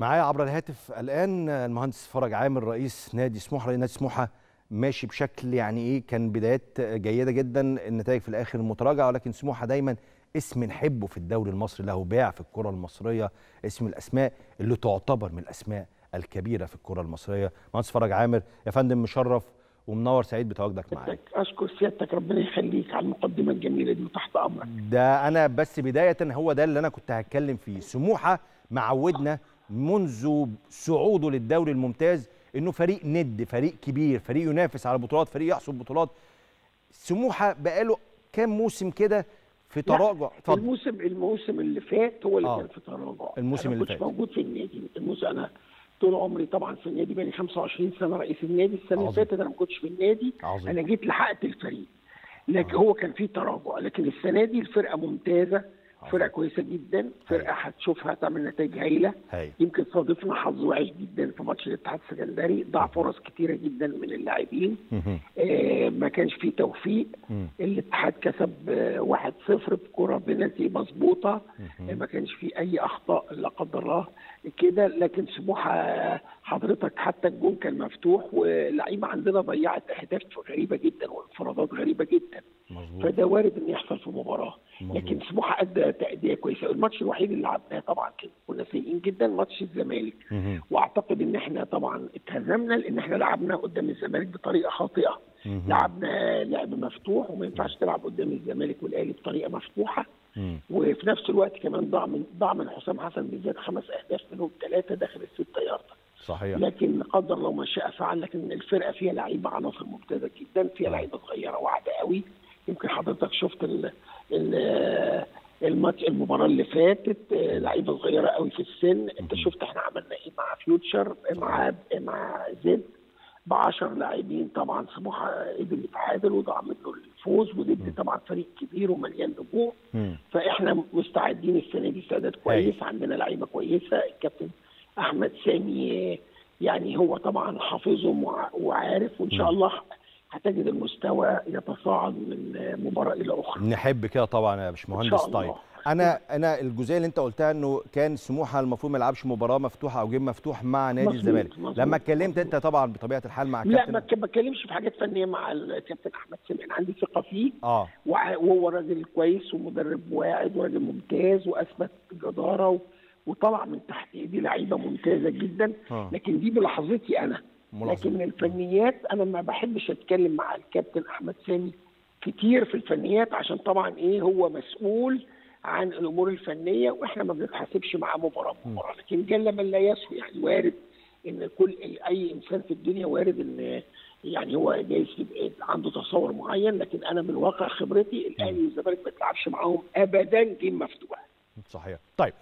معايا عبر الهاتف الآن المهندس فرج عامر رئيس نادي سموحة نادي سموحة ماشي بشكل يعني إيه كان بدايات جيدة جدا النتائج في الآخر متراجعة ولكن سموحة دايما اسم نحبه في الدوري المصري له باع في الكرة المصرية اسم الأسماء اللي تعتبر من الأسماء الكبيرة في الكرة المصرية. مهندس فرج عامر يا فندم مشرف ومنور سعيد بتواجدك معايا. أشكر سيادتك ربنا يخليك على المقدمة الجميلة دي وتحت أمرك. ده أنا بس بداية هو ده اللي أنا كنت هتكلم فيه. سموحة معودنا منذ صعوده للدوري الممتاز إنه فريق ند فريق كبير فريق ينافس على بطولات فريق يحصد بطولات. سموحة بقاله كام موسم كده في تراجع؟ الموسم الموسم اللي فات هو اللي آه. كان في تراجع. الموسم اللي فات. موجود في النادي الموسم أنا طول عمري طبعا في النادي بقالي 25 سنة رئيس النادي. السنة اللي. فاتت أنا ما كنتش في النادي. عظيم. أنا جيت لحقت الفريق. لكن هو كان فيه تراجع. لكن السنة دي الفرقة ممتازة. فرقة كويسة جدا فرقة هتشوفها تعمل نتائج هايلة. هاي. يمكن صادفنا حظ وحش جدا في ماتش الاتحاد السكندري ضاع فرص كتيرة جدا من اللاعبين. آه ما كانش فيه توفيق. الاتحاد كسب آه 1-0 بكرة بنتي مظبوطة. آه ما كانش فيه أي أخطاء لا قدر الله. كده لكن سموحة حضرتك حتى الجون كان مفتوح واللعيبة عندنا ضيعت أهداف غريبة جدا وانفرادات غريبة جدا. مظبوط. فده وارد إن يحصل في مباراه مظبوط. لكن سموحة أدى تأدية كويسة. الماتش الوحيد اللي لعبناه طبعا كنا سيئين جدا ماتش الزمالك. وأعتقد إن إحنا طبعا اتهزمنا لأن إحنا لعبنا قدام الزمالك بطريقة خاطئة. لعبنا لعب مفتوح وما ينفعش تلعب قدام الزمالك والأهلي بطريقة مفتوحة. وفي نفس الوقت كمان ضاع من ضاع من حسام حسن بالذات خمس أهداف منهم ثلاثة داخل الستة ياردة صحيح. لكن قدر الله ما شاء فعل لكن الفرقة فيها لعيبة عناصر ممتازة جدا فيها لعيبة صغيرة واعده قوي. يمكن حضرتك شفت ال ال الماتش المباراة اللي فاتت لعيبة صغيرة قوي في السن. انت شفت إحنا عملنا إيه مع فيوتشر مع مع زد؟ ب 10 لاعبين طبعا سموحه قدر يتعادل وضاع منه الفوز وزد طبعا فريق كبير ومليان نجوم. فاحنا مستعدين السنة دي استعداد كويس عندنا لعيبة كويسة. الكابتن أحمد سامي يعني هو طبعا حافظهم وع- وعارف وإن شاء الله هتجد المستوى يتصاعد من مباراة إلى أخرى. نحب كده طبعا يا باشمهندس. طيب أنا أنا الجزئية اللي أنت قلتها إنه كان سموحة المفروض ما يلعبش مباراة مفتوحة أو جيم مفتوح مع نادي الزمالك. لما اتكلمت. أنت طبعا بطبيعة الحال مع لا كابتن ما ك- بتكلمش في حاجات فنية مع الكابتن أحمد سامي. أنا عندي ثقة فيه آه. وهو راجل كويس ومدرب واعد وراجل ممتاز وأثبت جدارة وطلع من تحت إيدي لعيبة ممتازة جدا. آه. لكن دي بلحظتي أنا. ملاحظة. لكن الفنيات أنا ما بحبش أتكلم مع الكابتن أحمد سامي كتير في الفنيات عشان طبعا إيه هو مسؤول عن الأمور الفنية وإحنا ما بنتحاسبش معاه مباراة بمباراه لكن جل من لا يسهو يعني وارد إن كل أي إنسان في الدنيا وارد إن يعني هو جايز يبقى عنده تصور معين. لكن أنا من واقع خبرتي الأهلي والزمالك ما بتلعبش معاهم ابدا جيم مفتوح صحيح. طيب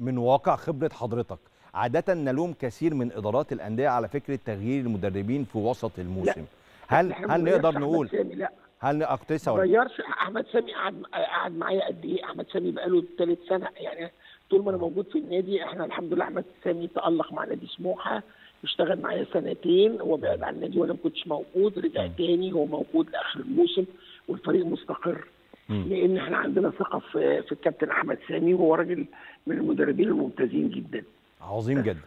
من واقع خبرة حضرتك عادة نلوم كثير من إدارات الأندية على فكرة تغيير المدربين في وسط الموسم. هل هل نقدر نقول لا. هل كنت لسه ما غيرش أحمد سامي قعد قعد معايا قد إيه؟ أحمد سامي بقاله ثالث سنة يعني طول ما أنا موجود في النادي إحنا الحمد لله أحمد سامي تألق مع نادي سموحة اشتغل معايا سنتين هو بعد عن النادي وأنا ما كنتش موجود رجع تاني هو موجود لآخر الموسم والفريق مستقر. لأن إحنا عندنا ثقة في في الكابتن أحمد سامي وهو راجل من المدربين الممتازين جدا. عظيم جدا.